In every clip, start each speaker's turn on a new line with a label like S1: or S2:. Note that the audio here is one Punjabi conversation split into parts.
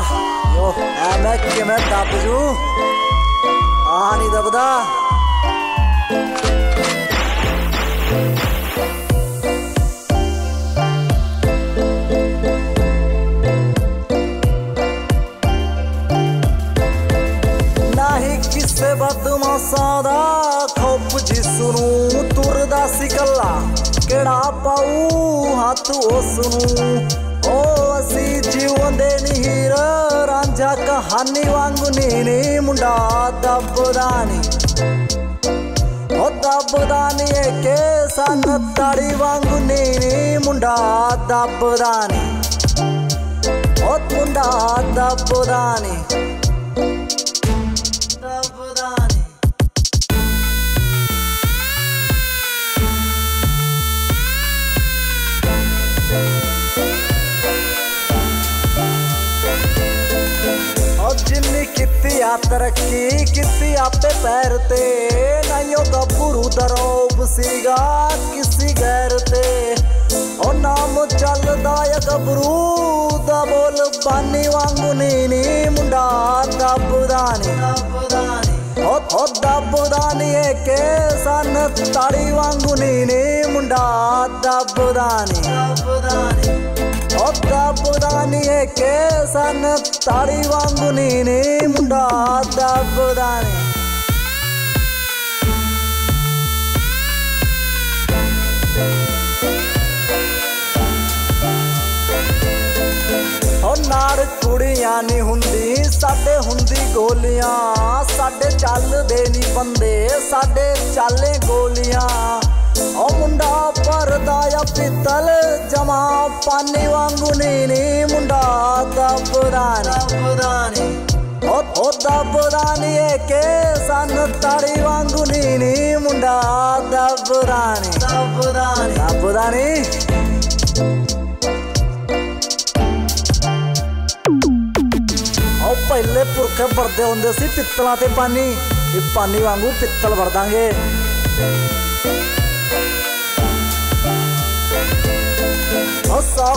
S1: ਆਹ ਯੋ ਐ ਮੈਂ ਕਿਵੇਂ ਦੱਬ ਜੂ ਆ ਨਹੀਂ ਦਬਦਾ ਨਹੀਂ ਕਿਸੇ ਬਦਮਾਸਾਂ ਦਾ ਖੋਪ ਜਿਸ ਨੂੰ ਤੁਰਦਾ ਸੀ ਕੱਲਾ ਕਿਹੜਾ ਪਾਉ ਹੱਥ ਉਸ ਨੂੰ ਉਹ ਅਸੀਂ ਜੀਵਨ ਦੇ ਨੀਰ ਰਾਂਝਾ ਕਹਾਣੀ ਵਾਂਗੂ ਨੀ ਨੀ ਮੁੰਡਾ ਦੱਬਦਾ ਨੀ ਉਹ ਦੱਬਦਾ ਨੀ ਏ ਕੇ ਸਨ ਤਾੜੀ ਕੀਤੀ ਆ ਤਰੱਕੀ? ਕੀਤੀ ਆਪੇ ਪੈਰ ਤੇ? ਨਾਈਓ ਗੱਭਰੂ ਦਰੋਬ ਸੀਗਾ ਕਿਸੇ ਗੈਰ ਤੇ। ਉਹ ਨਾਮ ਚੱਲਦਾ ਆ ਗੱਭਰੂ ਦਾ ਬੋਲ, ਬਾਨੀ ਵਾਂਗੂ ਨੀ ਨੀ ਮੁੰਡਾ ਦੱਬਦਾ ਨੀ। ਦੱਬਦਾ ਨੀ ਉਹ ਉਹ ਦੱਬਦਾ ਨੀ ਏ ਕੇ ਸਨ, ਤਾੜੀ ਵਾਂਗੂ ਨੀ ਨੀ ਮੁੰਡਾ ਦੱਬਦਾ ਨੀ। ਦੱਬਦਾ ਨੀ ਕੇ ਸਨ? ਤਾੜੀ ਵਾਂਗੂ ਨੀ ਨੀ ਮੁੰਡਾ ਦੱਬਦਾ ਨੀ। ਉਹ ਨਾੜ ਕੁੜੀਆਂ ਨਹੀਂ ਹੁੰਦੀ, ਸਾਡੇ ਹੁੰਦੀ ਗੋਲੀਆਂ। ਸਾਡੇ ਚੱਲਦੇ ਨਹੀਂ ਬੰਦੇ, ਸਾਡੇ ਚਾਲੇ ਗੋਲੀਆਂ। ਉਹ ਮੁੰਡਾ ਪਰਦਾ ਆ ਪਿੱਤਲ ਜਮਾ ਪਾਣੀ ਵਾਂਗੂ ਨੀ ਨੀ ਮੁੰਡਾ ਦੱਬਦਾ ਨੀ ਉਹ ਉਹ ਦੱਬਦਾ ਨੀ ਏ ਕੇ ਸਨ ਤਾੜੀ ਵਾਂਗੂ ਨੀ ਨੀ ਮੁੰਡਾ ਦੱਬਦਾ ਨੀ ਦੱਬਦਾ ਨੀ ਦੱਬਦਾ ਨੀ ਉਹ ਪਹਿਲੇ ਪੁਰਖੇ ਵਰਦੇ ਹੁੰਦੇ ਸੀ ਪਿੱਤਲਾਂ ਤੇ ਪਾਣੀ ਇਹ ਪਾਣੀ ਵਾਂਗੂ ਪਿੱਤਲ ਵਰਦਾਂਗੇ।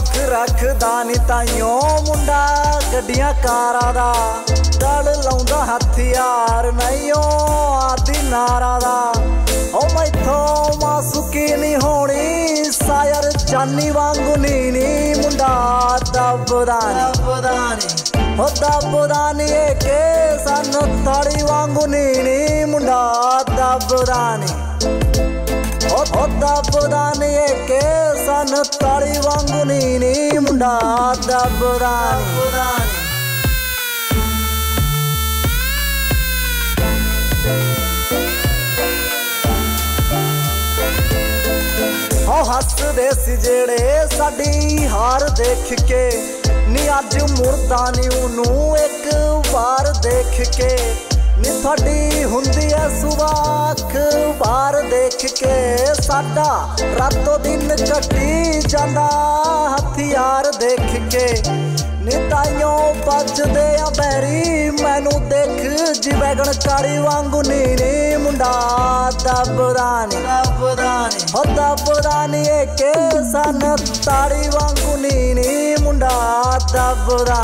S1: ਸੌਖ ਰੱਖਦਾ ਨੀ ਤਾਈਓ ਮੁੰਡਾ ਗੱਡੀਆਂ ਕਾਰਾਂ ਦਾ। ਦਲ ਲਾਉਂਦਾ ਹਥਿਆਰ ਨਹੀਂਓ ਆਦੀ ਨਾਰਾ ਦਾ। ਉਹ ਮੈਥੋਂ ਮਾਸੂਕੀ ਨਹੀਂ ਹੋਣੀ ਸਾਇਰ ਜਾਨੀ ਵਾਂਗੂ ਨੀ ਨੀ ਮੁੰਡਾ ਦੱਬਦਾ ਨੀ। ਉਹ ਦੱਬਦਾ ਨੀ ਏ ਕੇ ਸਾਨੂੰ ਤਾੜੀ ਵਾਂਗੂ ਨੀ ਨੀ ਮੁੰਡਾ ਦੱਬਦਾ ਨੀ। ਉਹ ਦੱਬਦਾ ਨੀ ਏ ਕੇ ਸਾਨੂੰ ਤਾੜੀ ਵਾਂਗੂ ਨੀ ਨੀ ਮੁੰਡਾ ਦੱਬਦਾ ਨੀ ਹੋ ਹੱਸਦੇ ਸੀ ਜਿਹੜੇ ਸਾਡੀ ਹਾਰ ਦੇਖ ਕੇ, ਨੀ ਅੱਜ ਮੁਰਦਾ ਨੀ ਉਹਨੂੰ ਇੱਕ ਵਾਰ ਦੇਖ ਕੇ। ਨੀ ਤੁਹਾਡੀ ਹੁੰਦੀ ਐ ਸੁਵਾਖ। ਵਾਰ ਦੇਖ ਕੇ ਸਾਡਾ ਰਾਤੋਂ ਦਿਨ ਕੱਟੀ ਜਾਂਦਾ। ਹਥਿਆਰ ਦੇਖ ਕੇ ਨੀ ਤਾਈਓ ਬਚਦੇ ਆ ਬੈਰੀ। ਮੈਨੂੰ ਦੇਖ ਜਿਵੇਂ ਕਾਲੀ ਵਾਂਗੂ ਨੀ ਨੀ ਮੁੰਡਾ। ਦੱਬਦਾ ਨੀ ਦੱਬਦਾ ਨੀ ਹੋ ਏ ਕੇ ਸਨ। ਤਾੜੀ ਵਾਂਗੂ ਨੀ ਨੀ ਮੁੰਡਾ। ਦੱਬਦਾ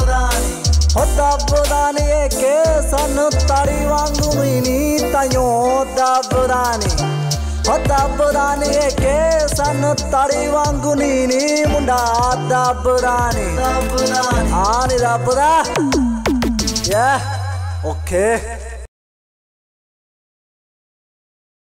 S1: ਹੋ ਦੱਬਦਾ ਨੀ ਨਿਕਲਮ ਚੱਲਦੀ ਅ ਸੌਰਵ ਦੀ ਦੁਨਾਰੀ ਵਾਂਗੂ ਨੀ ਨੀ ਤਾਈਓ ਦੱਬਦਾ ਨੀ ਹੋ ਦੱਬਦਾ ਨੀ ਏ ਕੇ ਸਨ ਤਾੜੀ ਵਾਂਗੂ ਨੀ ਨੀ ਤਾਈਓ ਦੱਬਦਾ ਨੀ ਹੋ ਦੱਬਦਾ ਨੀ ਏ ਕੇ ਸਨ ਤਾੜੀ ਵਾਂਗੂ ਨੀ ਨੀ ਮੁੰਡਾ ਦੱਬਦਾ ਨੀ ਦੱਬਦਾ ਨੀ ਆ ਨੀ ਦੱਬਦਾ ਯਾ ਓਕੇ